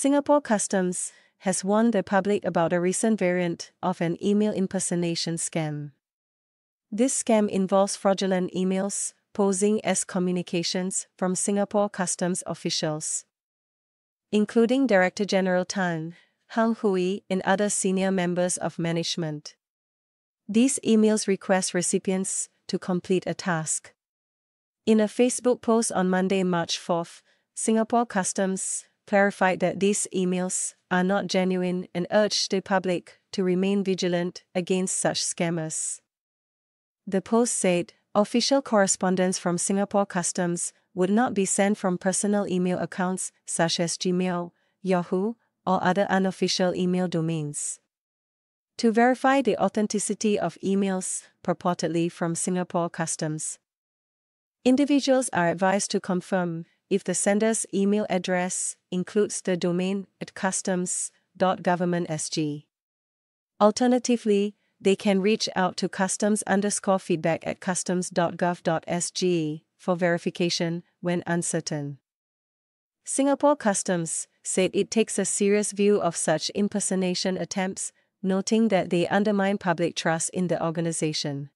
Singapore Customs has warned the public about a recent variant of an email impersonation scam. This scam involves fraudulent emails posing as communications from Singapore Customs officials, including Director General Tan, Hung Hooi, and other senior members of management. These emails request recipients to complete a task. In a Facebook post on Monday, March 4, Singapore Customs clarified that these emails are not genuine and urged the public to remain vigilant against such scammers. The post said official correspondence from Singapore Customs would not be sent from personal email accounts such as Gmail, Yahoo, or other unofficial email domains. To verify the authenticity of emails purportedly from Singapore Customs, individuals are advised to confirm if the sender's email address includes the domain at customs.governmentsg. Alternatively, they can reach out to customs underscore feedback at customs.gov.sg for verification when uncertain. Singapore Customs said it takes a serious view of such impersonation attempts, noting that they undermine public trust in the organization.